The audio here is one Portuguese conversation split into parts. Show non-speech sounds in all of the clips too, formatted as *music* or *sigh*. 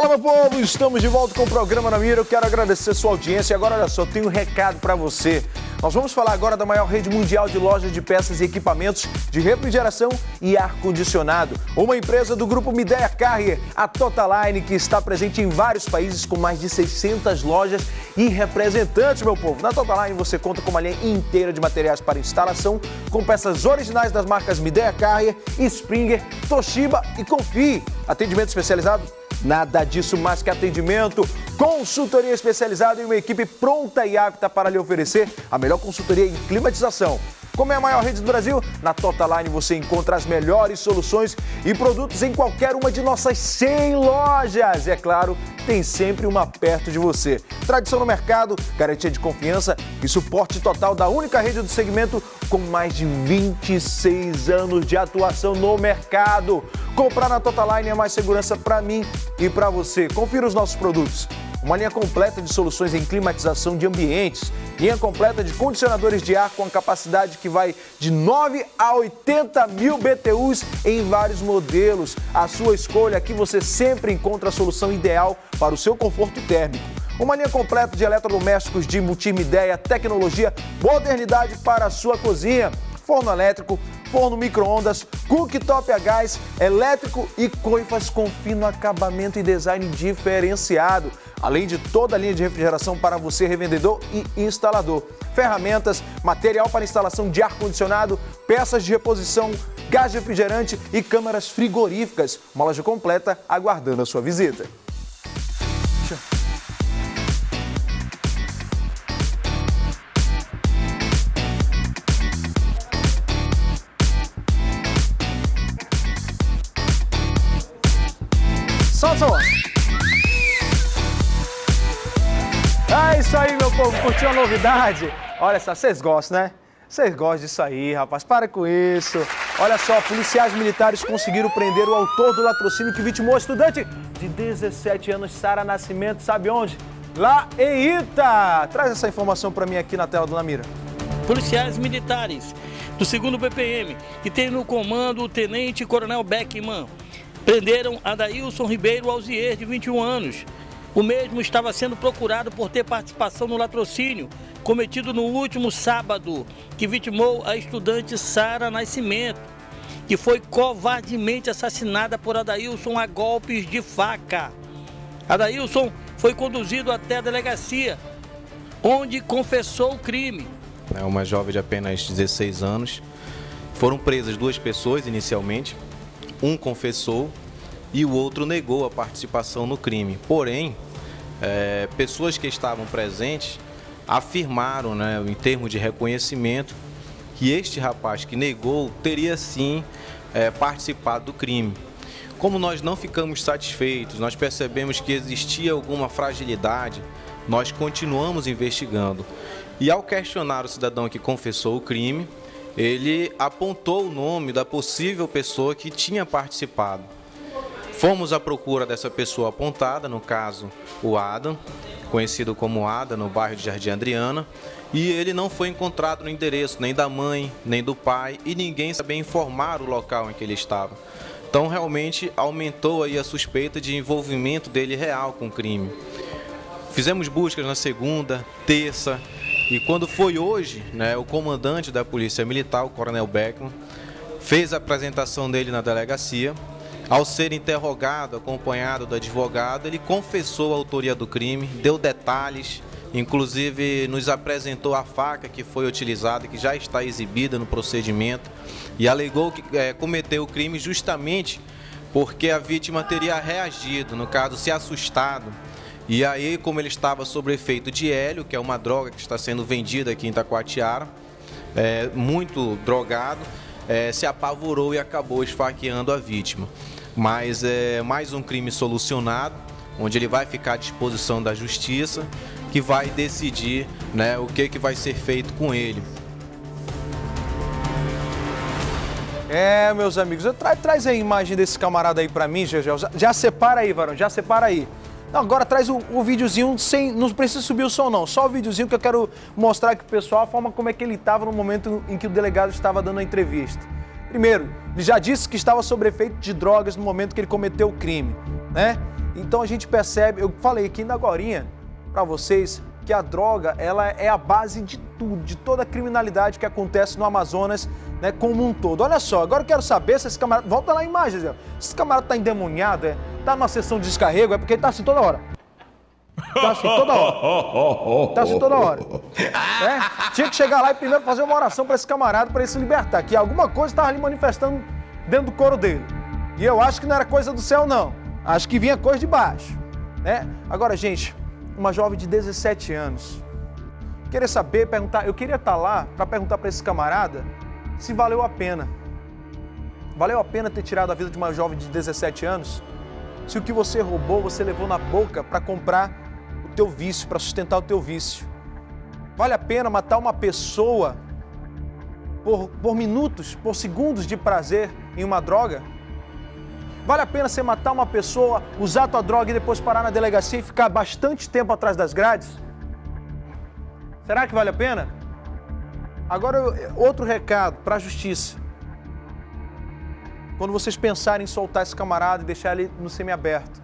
Fala, meu povo! Estamos de volta com o programa na Mira. Eu quero agradecer a sua audiência. Agora, olha só, eu tenho um recado para você. Nós vamos falar agora da maior rede mundial de lojas de peças e equipamentos de refrigeração e ar-condicionado. Uma empresa do grupo Midea Carrier, a Totaline, que está presente em vários países com mais de 600 lojas e representantes, meu povo. Na Totaline você conta com uma linha inteira de materiais para instalação, com peças originais das marcas Midea Carrier, Springer, Toshiba e Confie. Atendimento especializado Nada disso mais que atendimento, consultoria especializada e uma equipe pronta e apta para lhe oferecer a melhor consultoria em climatização. Como é a maior rede do Brasil, na Totaline você encontra as melhores soluções e produtos em qualquer uma de nossas 100 lojas. E é claro, tem sempre uma perto de você. Tradição no mercado, garantia de confiança e suporte total da única rede do segmento com mais de 26 anos de atuação no mercado. Comprar na Totaline é mais segurança para mim e para você. Confira os nossos produtos. Uma linha completa de soluções em climatização de ambientes, linha completa de condicionadores de ar com a capacidade que vai de 9 a 80 mil BTUs em vários modelos. A sua escolha aqui você sempre encontra a solução ideal para o seu conforto térmico. Uma linha completa de eletrodomésticos de multimidéia, tecnologia, modernidade para a sua cozinha forno elétrico, forno micro-ondas, cooktop a gás, elétrico e coifas com fino acabamento e design diferenciado. Além de toda a linha de refrigeração para você, revendedor e instalador. Ferramentas, material para instalação de ar-condicionado, peças de reposição, gás refrigerante e câmaras frigoríficas. Uma loja completa aguardando a sua visita. É isso aí, meu povo. Curtiu a novidade? Olha só, vocês gostam, né? Vocês gostam disso aí, rapaz. Para com isso. Olha só, policiais militares conseguiram prender o autor do latrocínio que vitimou a estudante de 17 anos, Sara Nascimento. Sabe onde? Lá em Ita. Traz essa informação para mim aqui na tela, dona Mira. Policiais militares do 2 BPM, que tem no comando o Tenente Coronel Beckman, Prenderam Adailson Ribeiro Alzier, de 21 anos. O mesmo estava sendo procurado por ter participação no latrocínio cometido no último sábado, que vitimou a estudante Sara Nascimento, que foi covardemente assassinada por Adailson a golpes de faca. Adailson foi conduzido até a delegacia, onde confessou o crime. É uma jovem de apenas 16 anos. Foram presas duas pessoas inicialmente, um confessou e o outro negou a participação no crime. Porém, é, pessoas que estavam presentes afirmaram, né, em termos de reconhecimento, que este rapaz que negou teria sim é, participado do crime. Como nós não ficamos satisfeitos, nós percebemos que existia alguma fragilidade, nós continuamos investigando. E ao questionar o cidadão que confessou o crime, ele apontou o nome da possível pessoa que tinha participado. Fomos à procura dessa pessoa apontada, no caso o Adam, conhecido como Adam, no bairro de Jardim Adriana, e ele não foi encontrado no endereço nem da mãe, nem do pai, e ninguém sabia informar o local em que ele estava. Então realmente aumentou aí a suspeita de envolvimento dele real com o crime. Fizemos buscas na segunda, terça, e quando foi hoje, né, o comandante da Polícia Militar, o Coronel Beckman, fez a apresentação dele na delegacia. Ao ser interrogado, acompanhado do advogado, ele confessou a autoria do crime, deu detalhes, inclusive nos apresentou a faca que foi utilizada, que já está exibida no procedimento, e alegou que é, cometeu o crime justamente porque a vítima teria reagido, no caso, se assustado e aí, como ele estava sob efeito de hélio, que é uma droga que está sendo vendida aqui em Itacoatiara, é, muito drogado, é, se apavorou e acabou esfaqueando a vítima. Mas é mais um crime solucionado, onde ele vai ficar à disposição da justiça, que vai decidir né, o que, que vai ser feito com ele. É, meus amigos, tra traz a imagem desse camarada aí para mim, já, já, já separa aí, varão, já separa aí. Não, agora traz o, o videozinho sem. Não precisa subir o som, não. Só o videozinho que eu quero mostrar aqui pro pessoal a forma como é que ele estava no momento em que o delegado estava dando a entrevista. Primeiro, ele já disse que estava sob efeito de drogas no momento que ele cometeu o crime, né? Então a gente percebe, eu falei aqui na Gorinha para vocês que a droga ela é a base de tudo, de toda a criminalidade que acontece no Amazonas, né, como um todo. Olha só, agora eu quero saber se esse camarada, volta lá a imagem, Zé. se esse camarada tá endemoniado, é, tá numa sessão de descarrego, é porque ele tá assim toda hora. Tá assim toda hora. Tá assim toda hora. É? Tinha que chegar lá e primeiro fazer uma oração para esse camarada, para ele se libertar, que alguma coisa estava ali manifestando dentro do coro dele. E eu acho que não era coisa do céu, não. Acho que vinha coisa de baixo. Né? Agora, gente, uma jovem de 17 anos. Querer saber, perguntar, eu queria estar lá para perguntar para esse camarada se valeu a pena. Valeu a pena ter tirado a vida de uma jovem de 17 anos? Se o que você roubou, você levou na boca para comprar o teu vício, para sustentar o teu vício. Vale a pena matar uma pessoa por, por minutos, por segundos de prazer em uma droga? Vale a pena você matar uma pessoa, usar a tua droga e depois parar na delegacia e ficar bastante tempo atrás das grades? Será que vale a pena? Agora, outro recado para a justiça. Quando vocês pensarem em soltar esse camarada e deixar ele no semiaberto,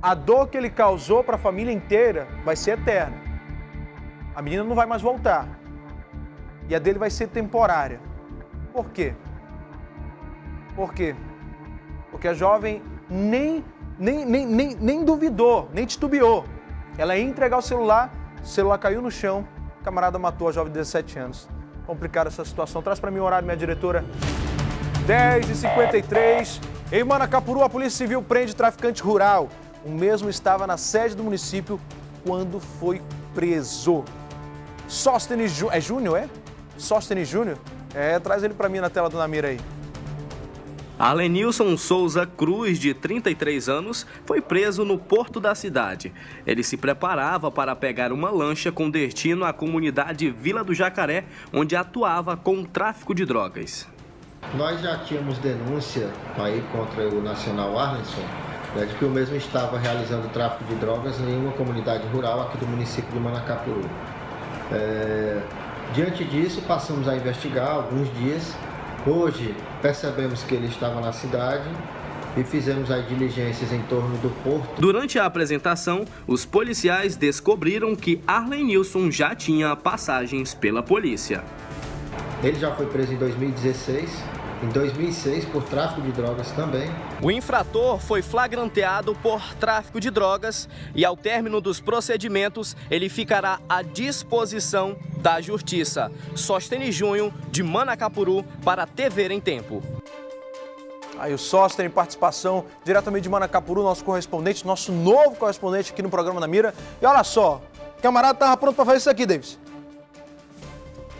a dor que ele causou para a família inteira vai ser eterna. A menina não vai mais voltar. E a dele vai ser temporária. Por quê? Por quê? Porque a jovem nem, nem, nem, nem, nem duvidou, nem titubeou. Ela ia entregar o celular, o celular caiu no chão, o camarada matou a jovem de 17 anos. Complicada essa situação. Traz para mim o horário, minha diretora. 10h53. Em Manacapuru, a Polícia Civil prende traficante rural. O mesmo estava na sede do município quando foi preso. Sóstenes Júnior. É Júnior, é? Sóstenes Júnior? É, traz ele para mim na tela do Namira aí. Arlenilson Souza Cruz, de 33 anos, foi preso no porto da cidade. Ele se preparava para pegar uma lancha com destino à comunidade Vila do Jacaré, onde atuava com tráfico de drogas. Nós já tínhamos denúncia aí contra o Nacional Arlenson, né, de que o mesmo estava realizando tráfico de drogas em uma comunidade rural aqui do município de Manacapuru. É, diante disso, passamos a investigar alguns dias Hoje percebemos que ele estava na cidade e fizemos as diligências em torno do porto. Durante a apresentação, os policiais descobriram que Arlen Nilson já tinha passagens pela polícia. Ele já foi preso em 2016 em 2006 por tráfico de drogas também. O infrator foi flagranteado por tráfico de drogas e, ao término dos procedimentos, ele ficará à disposição da Justiça. Sostene Junho, de Manacapuru, para TV em Tempo. Aí o Sóster em participação diretamente de Manacapuru, nosso correspondente, nosso novo correspondente aqui no programa da Mira. E olha só, o camarada estava pronto para fazer isso aqui, Davis.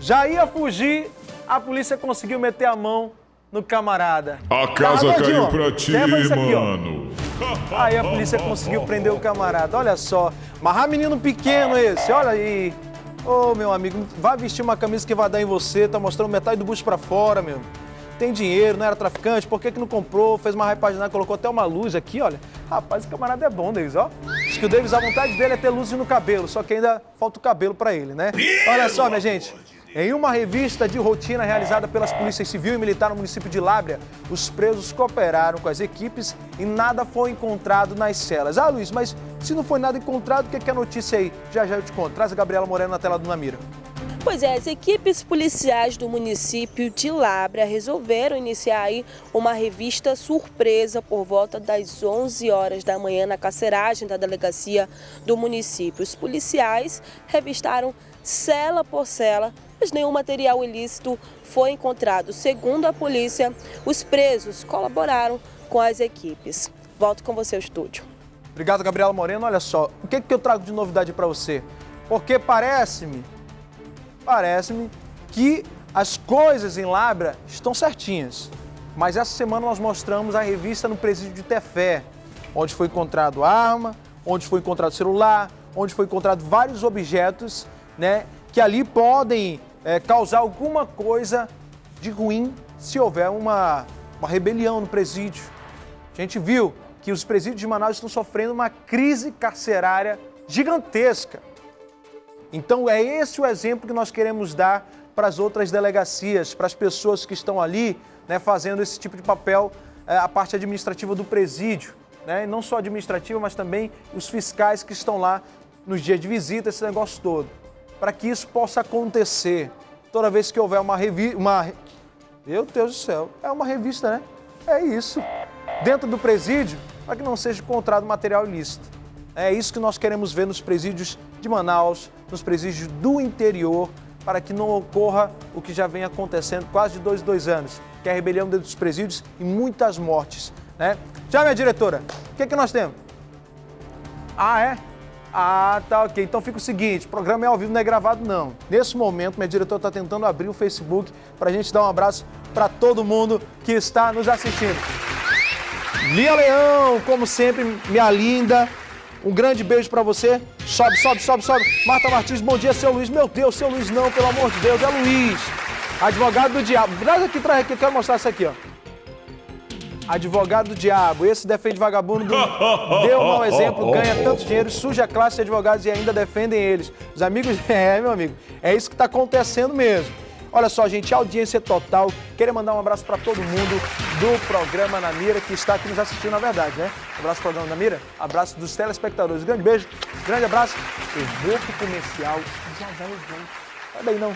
Já ia fugir, a polícia conseguiu meter a mão no camarada. A casa caiu pra ti, aqui, mano. Ó. Aí a polícia conseguiu prender o camarada. Olha só. Mas menino pequeno esse, olha aí. Ô, oh, meu amigo, vai vestir uma camisa que vai dar em você, tá mostrando metade do busto pra fora, meu. Tem dinheiro, não era traficante, por que, que não comprou? Fez uma repaginada, colocou até uma luz aqui, olha. Rapaz, esse camarada é bom, Davis, ó. Acho que o Davis, a vontade dele é ter luz no cabelo, só que ainda falta o cabelo pra ele, né? Olha só, minha gente. Em uma revista de rotina realizada pelas polícias civil e militar no município de Lábrea, os presos cooperaram com as equipes e nada foi encontrado nas celas. Ah, Luiz, mas se não foi nada encontrado, o que é a notícia aí? Já já eu te conto. Traz a Gabriela Moreno na tela do Namira. Pois é, as equipes policiais do município de Lábrea resolveram iniciar aí uma revista surpresa por volta das 11 horas da manhã na carceragem da delegacia do município. Os policiais revistaram cela por cela mas nenhum material ilícito foi encontrado. Segundo a polícia, os presos colaboraram com as equipes. Volto com você ao estúdio. Obrigado, Gabriela Moreno. Olha só, o que, que eu trago de novidade para você? Porque parece-me, parece-me que as coisas em Labra estão certinhas. Mas essa semana nós mostramos a revista no presídio de Tefé, onde foi encontrado arma, onde foi encontrado celular, onde foi encontrado vários objetos, né, que ali podem é, causar alguma coisa de ruim se houver uma, uma rebelião no presídio. A gente viu que os presídios de Manaus estão sofrendo uma crise carcerária gigantesca. Então é esse o exemplo que nós queremos dar para as outras delegacias, para as pessoas que estão ali né, fazendo esse tipo de papel, é, a parte administrativa do presídio. né? não só administrativa, mas também os fiscais que estão lá nos dias de visita, esse negócio todo. Para que isso possa acontecer, toda vez que houver uma revista. Uma... Meu Deus do céu, é uma revista, né? É isso. Dentro do presídio, para que não seja encontrado material ilícito. É isso que nós queremos ver nos presídios de Manaus, nos presídios do interior, para que não ocorra o que já vem acontecendo quase de dois, dois anos, que é a rebelião dentro dos presídios e muitas mortes. Né? Já, minha diretora, o que, é que nós temos? Ah, é? Ah, tá ok. Então fica o seguinte: o programa é ao vivo, não é gravado, não. Nesse momento, minha diretora está tentando abrir o Facebook para a gente dar um abraço para todo mundo que está nos assistindo. Lia Leão, como sempre, minha linda. Um grande beijo para você. Sobe, sobe, sobe, sobe. Marta Martins, bom dia, seu Luiz. Meu Deus, seu Luiz não, pelo amor de Deus, é Luiz. Advogado do diabo. Traz aqui, traz aqui, eu quero mostrar isso aqui, ó advogado do diabo. Esse defende vagabundo, *laughs* deu um mau exemplo, ganha tanto dinheiro, suja a classe de advogados e ainda defendem eles. Os amigos, *laughs* é, meu amigo, é isso que está acontecendo mesmo. Olha só, gente, audiência total. Queria mandar um abraço para todo mundo do programa Na Mira, que está aqui nos assistindo, na verdade, né? Abraço para o programa Na Mira, abraço dos telespectadores. Grande beijo, grande abraço. Eu vou pro comercial. Já já eu volto. Sai daí não.